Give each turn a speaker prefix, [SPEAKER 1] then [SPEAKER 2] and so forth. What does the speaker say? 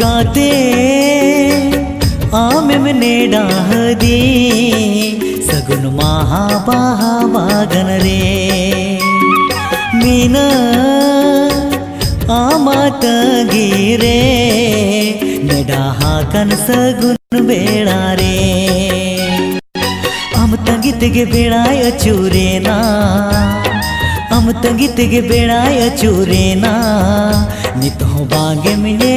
[SPEAKER 1] गाते। आम में नेडा हदी सगुन महा बाहा बागन रे। मीना आमात गिरे। नेडा सगुन बेड़ा रे। हम ತಂಗಿತಿಗೆ ಬೇಡಾಯ ಚೂರೇನಾ हम ತಂಗಿತಿಗೆ ಬೇಡಾಯ ಚೂರೇನಾ ನಿತ ಬಾಗೆ ಮಿಲೆ